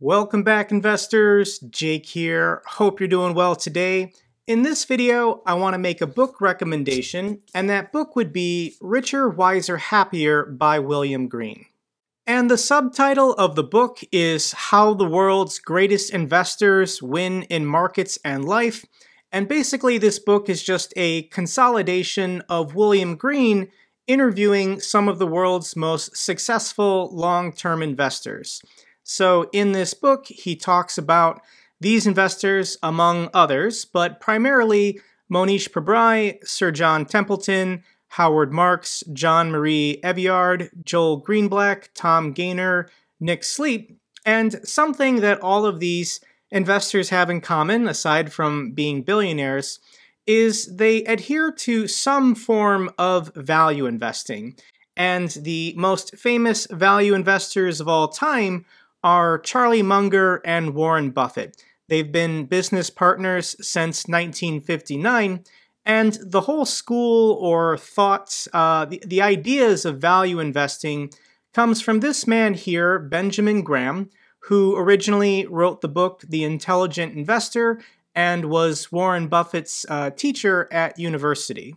Welcome back investors, Jake here. Hope you're doing well today. In this video, I want to make a book recommendation, and that book would be Richer, Wiser, Happier by William Green. And the subtitle of the book is How the World's Greatest Investors Win in Markets and Life. And basically, this book is just a consolidation of William Green interviewing some of the world's most successful long term investors. So, in this book, he talks about these investors, among others, but primarily Mohnish Pabrai, Sir John Templeton, Howard Marks, John Marie Eveillard, Joel Greenblatt, Tom Gayner, Nick Sleep, and something that all of these investors have in common, aside from being billionaires, is they adhere to some form of value investing. And the most famous value investors of all time are Charlie Munger and Warren Buffett. They've been business partners since 1959, and the whole school or thoughts, uh, the, the ideas of value investing comes from this man here, Benjamin Graham, who originally wrote the book The Intelligent Investor and was Warren Buffett's uh, teacher at university.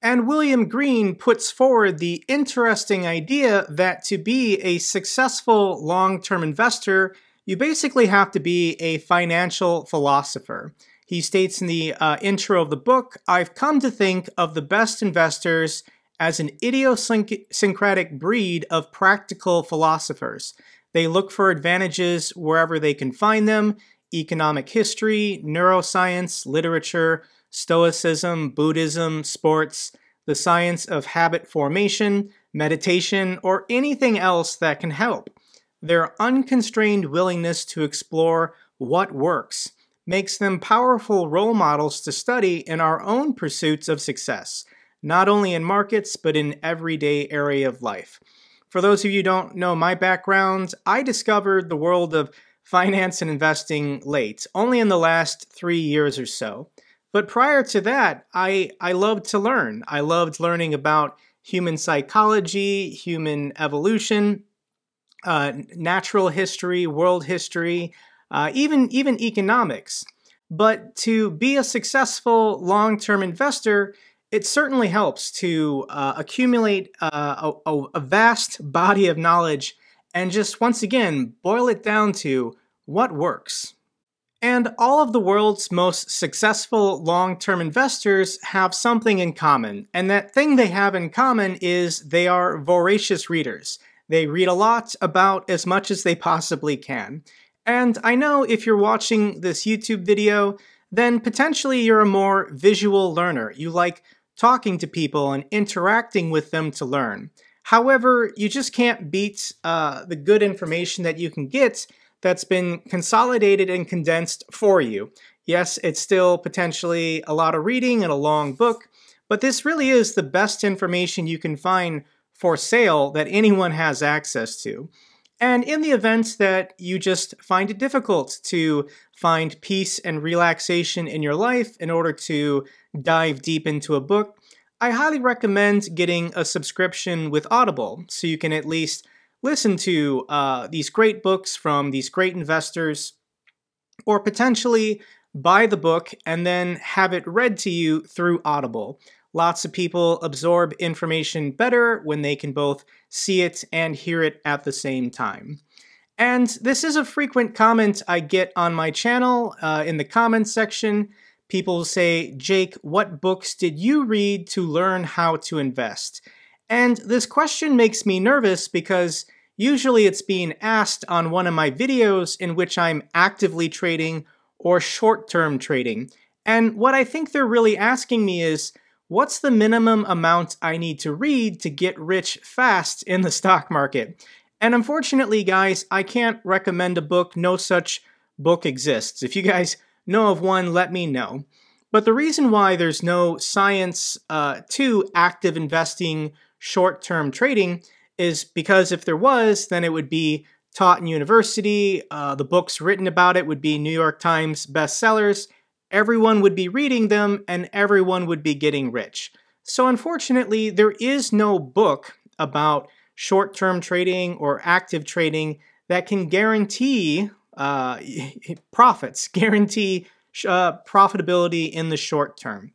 And William Green puts forward the interesting idea that to be a successful long term investor, you basically have to be a financial philosopher. He states in the uh, intro of the book I've come to think of the best investors as an idiosyncratic breed of practical philosophers. They look for advantages wherever they can find them economic history, neuroscience, literature, Stoicism, Buddhism, sports, the science of habit formation, meditation, or anything else that can help. Their unconstrained willingness to explore what works makes them powerful role models to study in our own pursuits of success, not only in markets, but in everyday area of life. For those of you don't know my background, I discovered the world of finance and investing late, only in the last three years or so. But prior to that, I, I loved to learn. I loved learning about human psychology, human evolution, uh, natural history, world history, uh, even, even economics. But to be a successful long term investor, it certainly helps to uh, accumulate uh, a, a vast body of knowledge and just once again boil it down to what works. And all of the world's most successful long term investors have something in common. And that thing they have in common is they are voracious readers. They read a lot about as much as they possibly can. And I know if you're watching this YouTube video, then potentially you're a more visual learner. You like talking to people and interacting with them to learn. However, you just can't beat uh, the good information that you can get that's been consolidated and condensed for you. Yes, it's still potentially a lot of reading and a long book, but this really is the best information you can find for sale that anyone has access to. And in the event that you just find it difficult to find peace and relaxation in your life in order to dive deep into a book, I highly recommend getting a subscription with Audible so you can at least listen to uh, these great books from these great investors, or potentially buy the book and then have it read to you through Audible. Lots of people absorb information better when they can both see it and hear it at the same time. And this is a frequent comment I get on my channel uh, in the comments section. People say, Jake, what books did you read to learn how to invest? And this question makes me nervous because usually it's being asked on one of my videos in which I'm actively trading or short-term trading. And what I think they're really asking me is, what's the minimum amount I need to read to get rich fast in the stock market? And unfortunately, guys, I can't recommend a book. No such book exists. If you guys know of one, let me know. But the reason why there's no science uh, to active investing short term trading is because if there was, then it would be taught in university, uh, the books written about it would be New York Times bestsellers, everyone would be reading them, and everyone would be getting rich. So, unfortunately, there is no book about short term trading or active trading that can guarantee uh, profits, guarantee uh, profitability in the short term.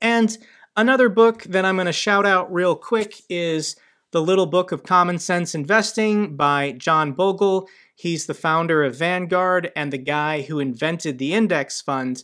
And another book that I'm going to shout out real quick is The Little Book of Common Sense Investing by John Bogle. He's the founder of Vanguard and the guy who invented the index fund.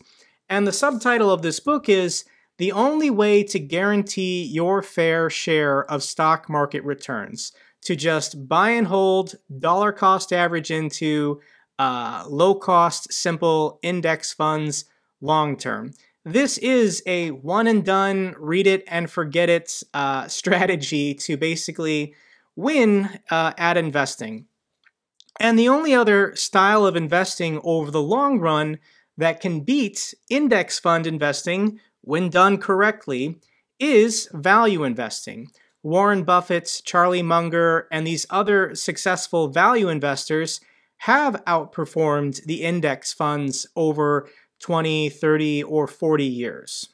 And the subtitle of this book is The Only Way to Guarantee Your Fair Share of Stock Market Returns. To just buy and hold, dollar cost average into uh, low cost, simple index funds long term. This is a one and done, read it and forget it uh, strategy to basically win uh, at investing. And the only other style of investing over the long run that can beat index fund investing when done correctly is value investing. Warren Buffett, Charlie Munger, and these other successful value investors have outperformed the index funds over 20, 30, or 40 years.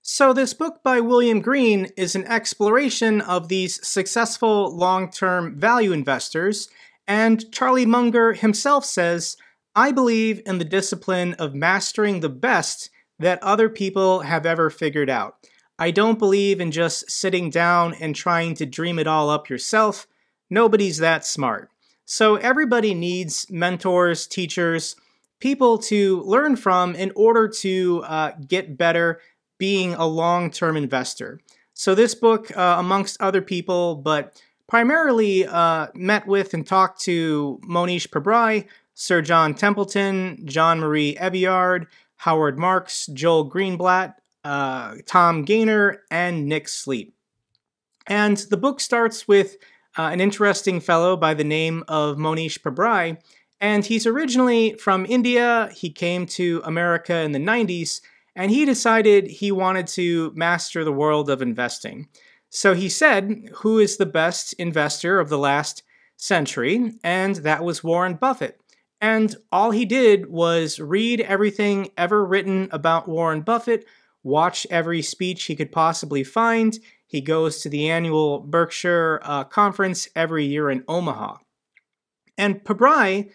So, this book by William Green is an exploration of these successful long term value investors, and Charlie Munger himself says, I believe in the discipline of mastering the best that other people have ever figured out. I don't believe in just sitting down and trying to dream it all up yourself. Nobody's that smart. So everybody needs mentors, teachers, people to learn from in order to uh, get better being a long term investor. So this book, uh, amongst other people, but primarily uh, met with and talked to Mohnish Pabrai, Sir John Templeton, Jean Marie Eveillard, Howard Marks, Joel Greenblatt, uh, Tom Gayner, and Nick Sleep. And the book starts with uh, an interesting fellow by the name of Mohnish Pabrai, and he's originally from India. He came to America in the 90s, and he decided he wanted to master the world of investing. So he said, Who is the best investor of the last century? And that was Warren Buffett. And all he did was read everything ever written about Warren Buffett, watch every speech he could possibly find. He goes to the annual Berkshire uh, conference every year in Omaha. And Pabrai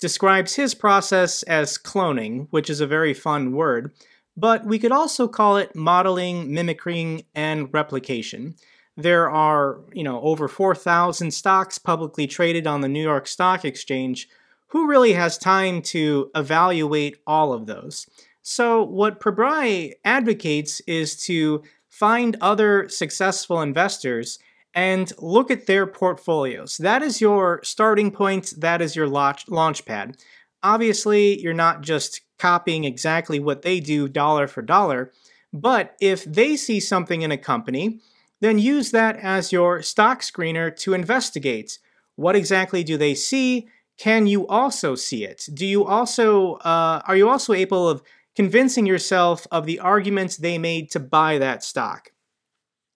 describes his process as cloning, which is a very fun word, but we could also call it modeling, mimicking, and replication. There are, you know, over 4,000 stocks publicly traded on the New York Stock Exchange. Who really has time to evaluate all of those? So, what Pabrai advocates is to find other successful investors and look at their portfolios. That is your starting point, that is your launch, launch pad. Obviously, you're not just copying exactly what they do dollar for dollar, but if they see something in a company, then use that as your stock screener to investigate. What exactly do they see? Can you also see it? Do you also uh, are you also able of convincing yourself of the arguments they made to buy that stock.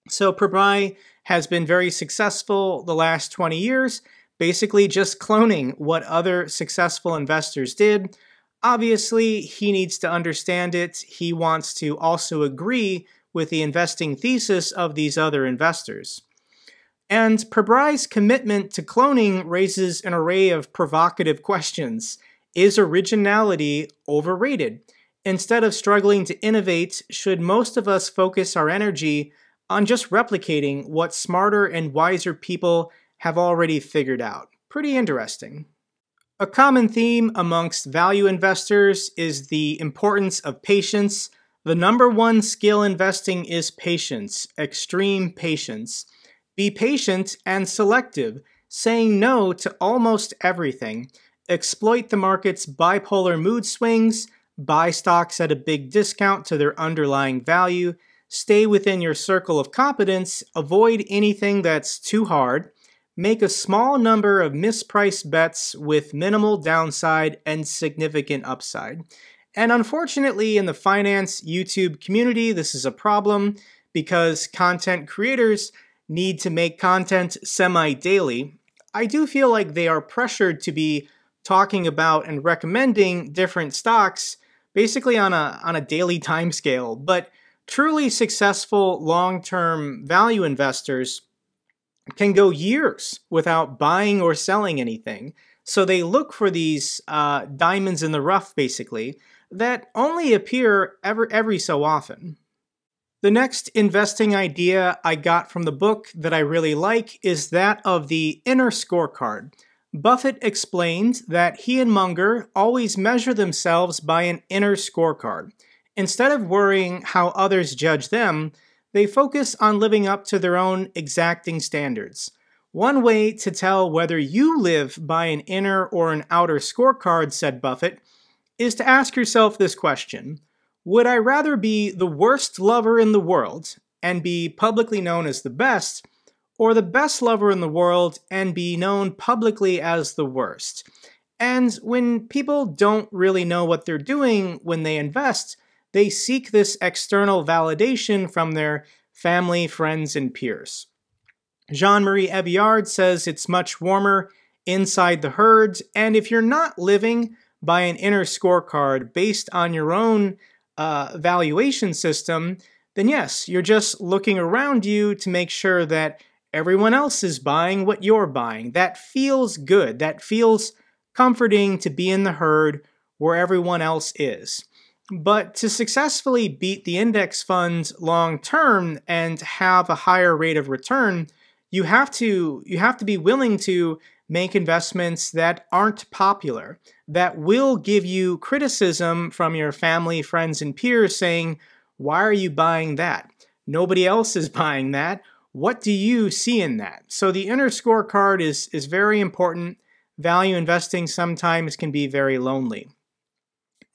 So Pabrai has been very successful the last 20 years, basically just cloning what other successful investors did. Obviously, he needs to understand it. He wants to also agree with the investing thesis of these other investors. And Pabrai's commitment to cloning raises an array of provocative questions. Is originality overrated? Instead of struggling to innovate, should most of us focus our energy on just replicating what smarter and wiser people have already figured out? Pretty interesting. A common theme amongst value investors is the importance of patience. The number one skill investing is patience, extreme patience. Be patient and selective, saying no to almost everything. Exploit the market's bipolar mood swings buy stocks at a big discount to their underlying value, stay within your circle of competence, avoid anything that's too hard, make a small number of mispriced bets with minimal downside and significant upside. And unfortunately, in the finance YouTube community, this is a problem because content creators need to make content semi daily. I do feel like they are pressured to be talking about and recommending different stocks basically on a on a daily time scale. But truly successful long-term value investors can go years without buying or selling anything. So they look for these uh, diamonds in the rough, basically, that only appear ever every so often. The next investing idea I got from the book that I really like is that of the inner scorecard. Buffett explained that he and Munger always measure themselves by an inner scorecard. Instead of worrying how others judge them, they focus on living up to their own exacting standards. One way to tell whether you live by an inner or an outer scorecard, said Buffett, is to ask yourself this question Would I rather be the worst lover in the world and be publicly known as the best, or the best lover in the world and be known publicly as the worst? And when people don't really know what they're doing when they invest, they seek this external validation from their family, friends, and peers. Jean Marie Eveillard says it's much warmer inside the herd, and if you're not living by an inner scorecard based on your own uh, valuation system, then yes, you're just looking around you to make sure that everyone else is buying what you're buying. That feels good. That feels comforting to be in the herd where everyone else is. But to successfully beat the index funds long term and have a higher rate of return, you have to you have to be willing to make investments that aren't popular, that will give you criticism from your family, friends, and peers saying, Why are you buying that? Nobody else is buying that. What do you see in that? So the inner scorecard is, is very important. Value investing sometimes can be very lonely.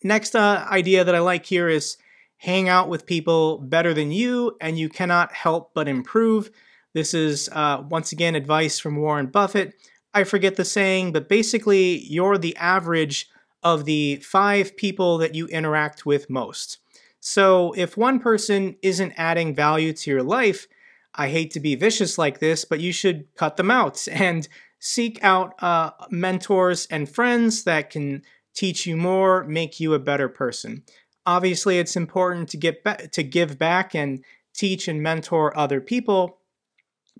Next uh, idea that I like here is hang out with people better than you and you cannot help but improve. This is, uh, once again, advice from Warren Buffett. I forget the saying, but basically, you're the average of the five people that you interact with most. So if one person isn't adding value to your life, I hate to be vicious like this, but you should cut them out and seek out uh, mentors and friends that can teach you more, make you a better person. Obviously, it's important to get ba- to give back and teach and mentor other people,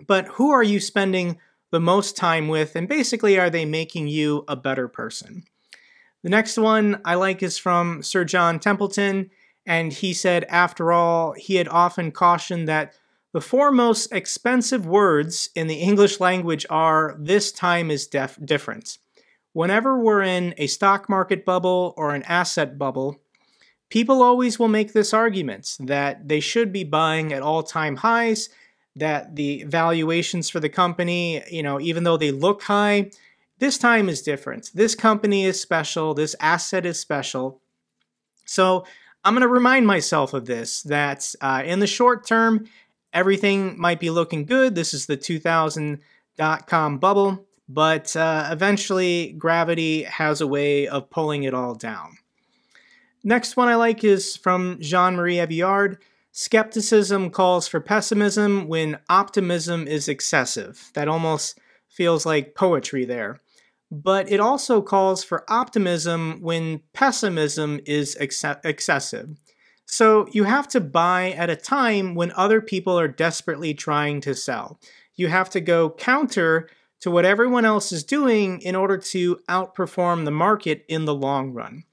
but who are you spending the most time with, and basically, are they making you a better person? The next one I like is from Sir John Templeton, and he said, after all, he had often cautioned that the four most expensive words in the English language are this time is def- different. Whenever we're in a stock market bubble or an asset bubble, people always will make this argument that they should be buying at all time highs that the valuations for the company, you know, even though they look high, this time is different. This company is special, this asset is special. So I'm going to remind myself of this that uh, in the short term, everything might be looking good. This is the 2000 dot com bubble, but uh, eventually gravity has a way of pulling it all down. Next one I like is from Jean Marie Eveillard. Skepticism calls for pessimism when optimism is excessive. That almost feels like poetry there. But it also calls for optimism when pessimism is ex- excessive. So you have to buy at a time when other people are desperately trying to sell. You have to go counter to what everyone else is doing in order to outperform the market in the long run.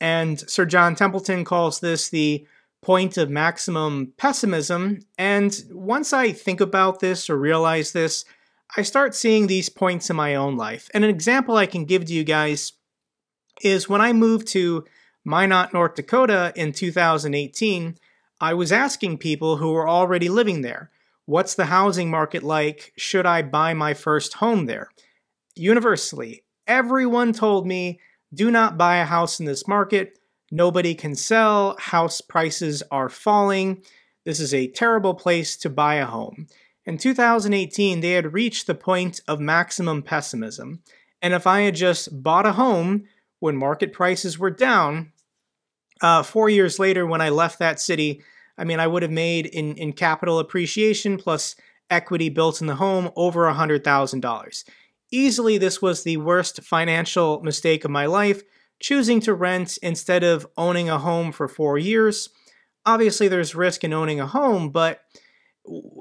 And Sir John Templeton calls this the point of maximum pessimism. And once I think about this or realize this, I start seeing these points in my own life. And an example I can give to you guys is when I moved to Minot, North Dakota in 2018, I was asking people who were already living there, what's the housing market like? Should I buy my first home there? Universally, everyone told me, do not buy a house in this market. Nobody can sell. House prices are falling. This is a terrible place to buy a home. In 2018, they had reached the point of maximum pessimism. And if I had just bought a home when market prices were down, uh, four years later, when I left that city, I mean, I would have made in, in capital appreciation plus equity built in the home over $100,000. Easily, this was the worst financial mistake of my life choosing to rent instead of owning a home for four years. Obviously, there's risk in owning a home, but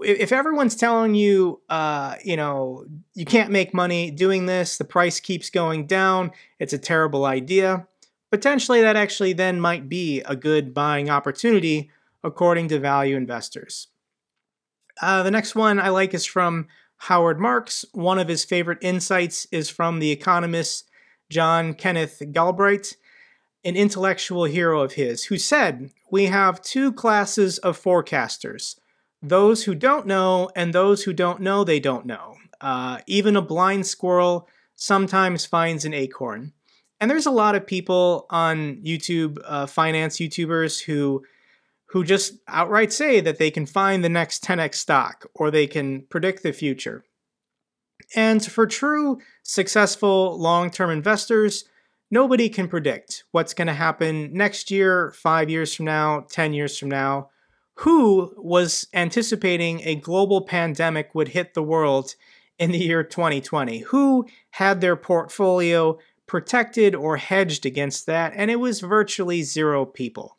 if everyone's telling you, uh, you know, you can't make money doing this, the price keeps going down, it's a terrible idea, potentially that actually then might be a good buying opportunity according to value investors. Uh, the next one I like is from Howard Marks. One of his favorite insights is from the economist John Kenneth Galbraith, an intellectual hero of his, who said, We have two classes of forecasters those who don't know and those who don't know they don't know. Uh, even a blind squirrel sometimes finds an acorn. And there's a lot of people on YouTube, uh, finance YouTubers, who who just outright say that they can find the next 10x stock or they can predict the future. And for true successful long-term investors, nobody can predict what's going to happen next year, 5 years from now, 10 years from now. Who was anticipating a global pandemic would hit the world in the year 2020? Who had their portfolio protected or hedged against that? And it was virtually zero people.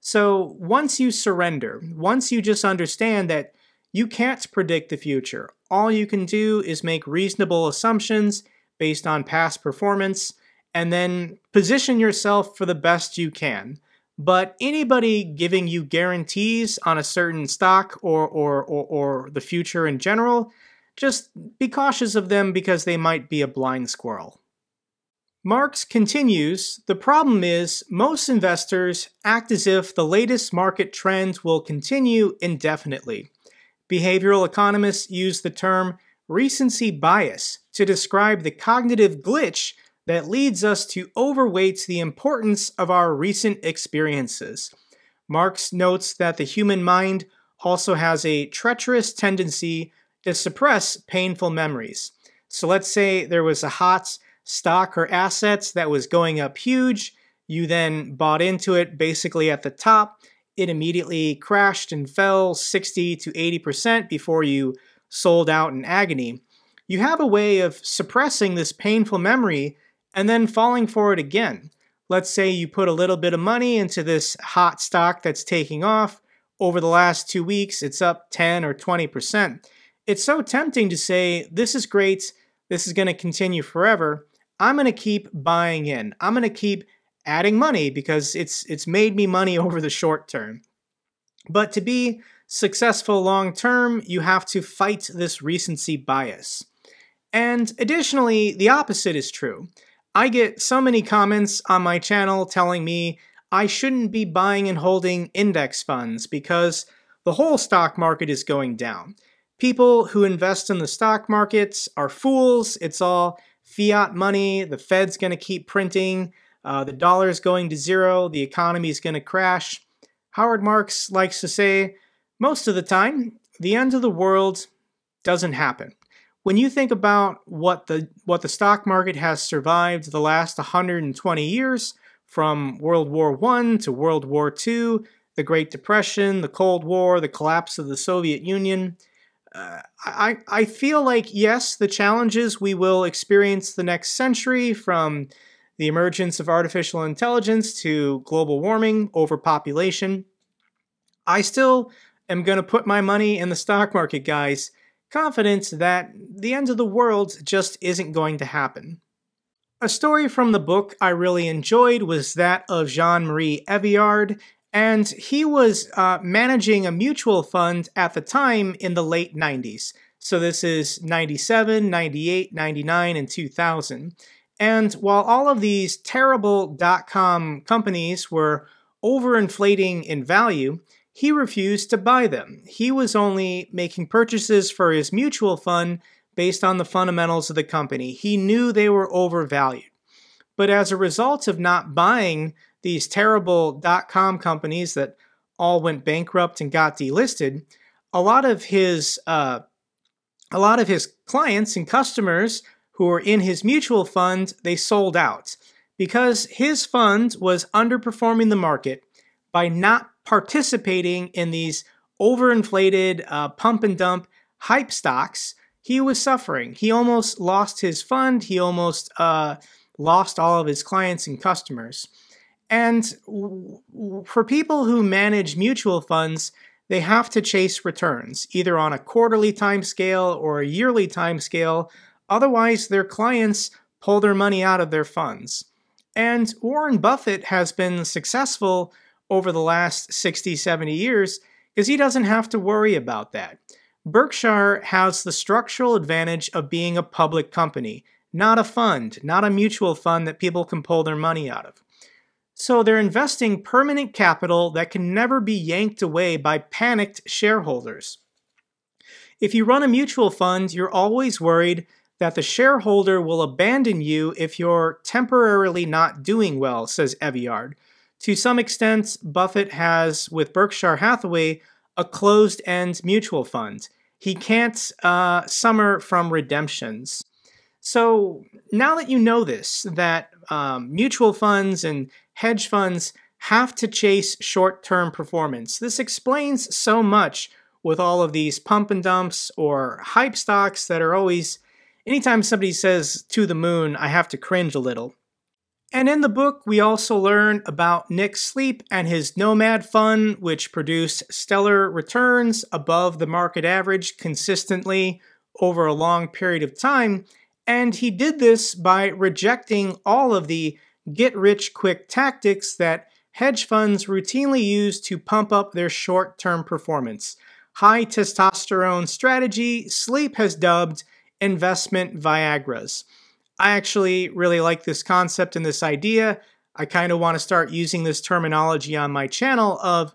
So once you surrender, once you just understand that you can't predict the future, all you can do is make reasonable assumptions based on past performance and then position yourself for the best you can. But anybody giving you guarantees on a certain stock or, or, or, or, the future in general, just be cautious of them because they might be a blind squirrel. Marks continues The problem is, most investors act as if the latest market trend will continue indefinitely. Behavioral economists use the term recency bias to describe the cognitive glitch that leads us to overweight the importance of our recent experiences. Marks notes that the human mind also has a treacherous tendency to suppress painful memories. So let's say there was a hot stock or assets that was going up huge. You then bought into it basically at the top. It immediately crashed and fell 60 to 80% before you sold out in agony. You have a way of suppressing this painful memory and then falling for it again. Let's say you put a little bit of money into this hot stock that's taking off. Over the last two weeks, it's up 10 or 20%. It's so tempting to say, this is great, this is going to continue forever. I'm going to keep buying in. I'm going to keep adding money because it's it's made me money over the short term. But to be successful long term, you have to fight this recency bias. And additionally, the opposite is true. I get so many comments on my channel telling me I shouldn't be buying and holding index funds because the whole stock market is going down. People who invest in the stock markets are fools. It's all fiat money. The Fed's going to keep printing. Uh, the dollar's going to zero. The economy's going to crash. Howard Marks likes to say most of the time, the end of the world doesn't happen when you think about what the what the stock market has survived the last 120 years from World War I to World War II, the Great Depression, the Cold War, the collapse of the Soviet Union, I, I feel like, yes, the challenges we will experience the next century from the emergence of artificial intelligence to global warming, overpopulation, I still am going to put my money in the stock market, guys confident that the end of the world just isn't going to happen. A story from the book I really enjoyed was that of Jean Marie Eveillard, and he was uh, managing a mutual fund at the time in the late 90s. So this is 97, 98, 99, and 2000. And while all of these terrible dot com companies were overinflating in value, he refused to buy them. He was only making purchases for his mutual fund based on the fundamentals of the company. He knew they were overvalued. But as a result of not buying these terrible dot com companies that all went bankrupt and got delisted, a lot of his uh, a lot of his clients and customers who were in his mutual fund they sold out because his fund was underperforming the market by not participating in these overinflated uh, pump and dump hype stocks, he was suffering. He almost lost his fund. He almost uh, lost all of his clients and customers. And for people who manage mutual funds, they have to chase returns, either on a quarterly timescale or a yearly timescale. Otherwise, their clients pull their money out of their funds. And Warren Buffett has been successful over the last 60, 70 years because he doesn't have to worry about that. Berkshire has the structural advantage of being a public company, not a fund, not a mutual fund that people can pull their money out of. So they're investing permanent capital that can never be yanked away by panicked shareholders. If you run a mutual fund, you're always worried that the shareholder will abandon you if you're temporarily not doing well, says Eveillard. To some extent, Buffett has, with Berkshire Hathaway, a closed end mutual fund. He can't uh, summer from redemptions. So now that you know this, that um, mutual funds and hedge funds have to chase short term performance, this explains so much with all of these pump and dumps or hype stocks that are always, anytime somebody says to the moon, I have to cringe a little. And in the book, we also learn about Nick Sleep and his Nomad Fund, which produced stellar returns above the market average consistently over a long period of time. And he did this by rejecting all of the get rich quick tactics that hedge funds routinely use to pump up their short term performance. High testosterone strategy, Sleep has dubbed investment Viagra's. I actually really like this concept and this idea. I kind of want to start using this terminology on my channel of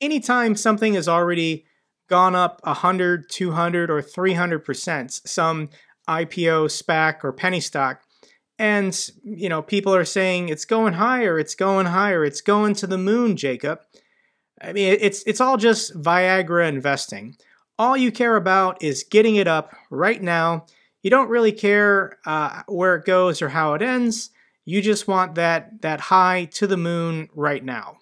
anytime something has already gone up 100, 200, or 300%, some IPO, SPAC, or penny stock, and you know people are saying it's going higher, it's going higher, it's going to the moon, Jacob. I mean, it's it's all just Viagra investing. All you care about is getting it up right now you don't really care uh, where it goes or how it ends. You just want that, that high to the moon right now.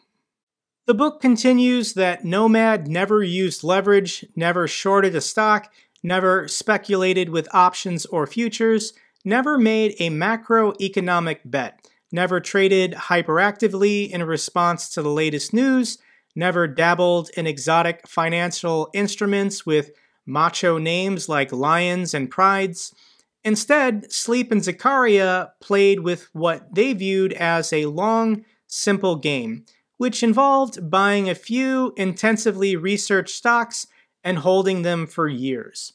The book continues that Nomad never used leverage, never shorted a stock, never speculated with options or futures, never made a macroeconomic bet, never traded hyperactively in response to the latest news, never dabbled in exotic financial instruments with macho names like Lions and Prides. Instead, Sleep and Zakaria played with what they viewed as a long, simple game, which involved buying a few intensively researched stocks and holding them for years.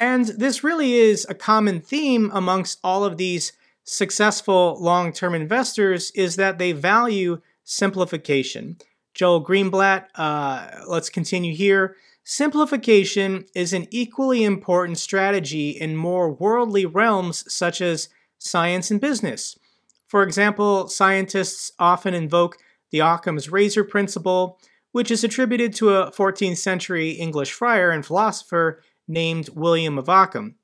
And this really is a common theme amongst all of these successful long-term investors is that they value simplification. Joel Greenblatt, uh, let's continue here, Simplification is an equally important strategy in more worldly realms such as science and business. For example, scientists often invoke the Occam's razor principle, which is attributed to a 14th century English friar and philosopher named William of Ockham.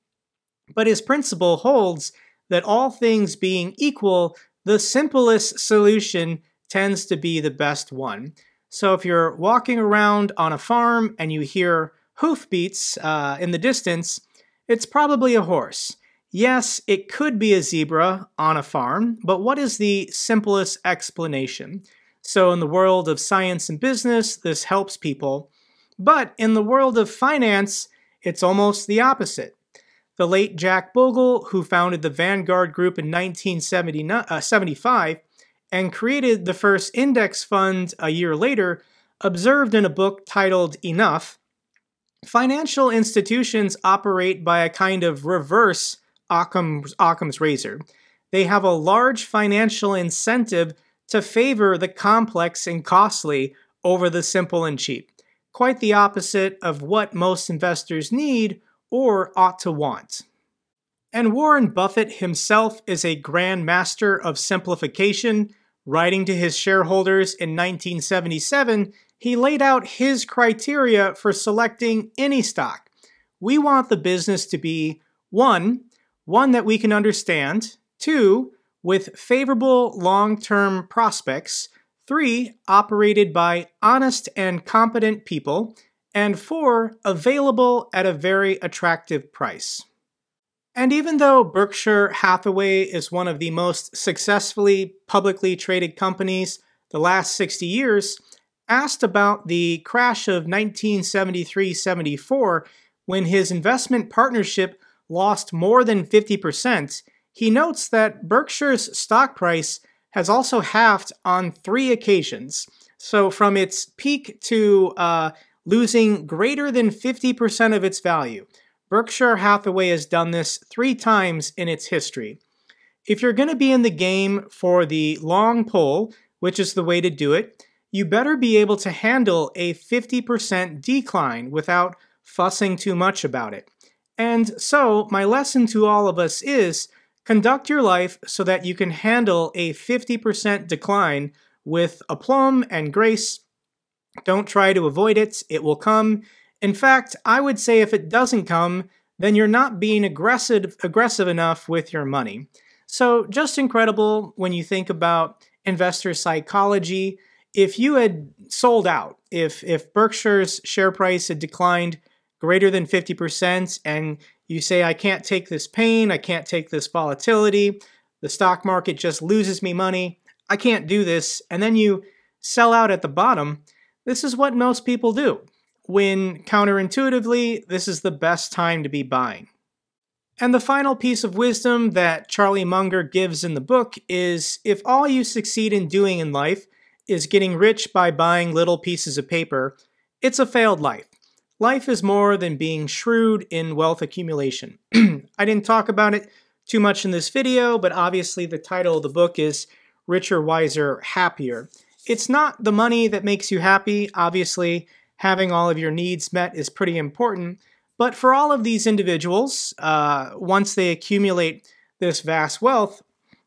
But his principle holds that all things being equal, the simplest solution tends to be the best one. So if you're walking around on a farm and you hear hoofbeats uh, in the distance, it's probably a horse. Yes, it could be a zebra on a farm, but what is the simplest explanation? So in the world of science and business, this helps people. But in the world of finance, it's almost the opposite. The late Jack Bogle, who founded the Vanguard Group in 1975, uh, and created the first index fund a year later, observed in a book titled Enough financial institutions operate by a kind of reverse Occam's, Occam's razor. They have a large financial incentive to favor the complex and costly over the simple and cheap. Quite the opposite of what most investors need or ought to want. And Warren Buffett himself is a grand master of simplification. Writing to his shareholders in 1977, he laid out his criteria for selecting any stock. We want the business to be one, one that we can understand, two, with favorable long term prospects, three, operated by honest and competent people, and four, available at a very attractive price. And even though Berkshire Hathaway is one of the most successfully publicly traded companies the last 60 years, asked about the crash of 1973 74 when his investment partnership lost more than 50%, he notes that Berkshire's stock price has also halved on three occasions. So, from its peak to uh, losing greater than 50% of its value. Berkshire Hathaway has done this three times in its history. If you're going to be in the game for the long pull, which is the way to do it, you better be able to handle a 50% decline without fussing too much about it. And so, my lesson to all of us is conduct your life so that you can handle a 50% decline with aplomb and grace. Don't try to avoid it, it will come. In fact, I would say if it doesn't come, then you're not being aggressive, aggressive enough with your money. So, just incredible when you think about investor psychology. If you had sold out, if, if Berkshire's share price had declined greater than 50%, and you say, I can't take this pain, I can't take this volatility, the stock market just loses me money, I can't do this, and then you sell out at the bottom, this is what most people do. When counterintuitively, this is the best time to be buying. And the final piece of wisdom that Charlie Munger gives in the book is if all you succeed in doing in life is getting rich by buying little pieces of paper, it's a failed life. Life is more than being shrewd in wealth accumulation. I didn't talk about it too much in this video, but obviously the title of the book is Richer, Wiser, Happier. It's not the money that makes you happy. Obviously, having all of your needs met is pretty important. But for all of these individuals, uh, once they accumulate this vast wealth,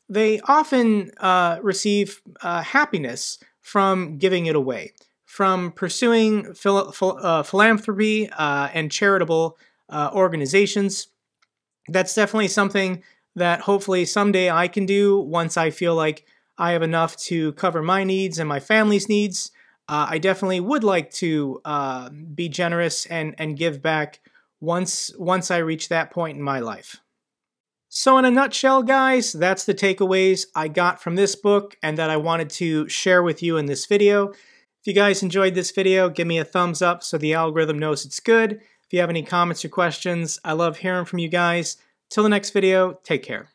they often uh, receive uh, happiness from giving it away from pursuing phil- phil- uh, philanthropy uh, and charitable uh, organizations. That's definitely something that hopefully someday I can do once I feel like I have enough to cover my needs and my family's needs. Uh, I definitely would like to uh, be generous and, and give back once once I reach that point in my life. So, in a nutshell, guys, that's the takeaways I got from this book and that I wanted to share with you in this video. If you guys enjoyed this video, give me a thumbs up so the algorithm knows it's good. If you have any comments or questions, I love hearing from you guys. Till the next video, take care.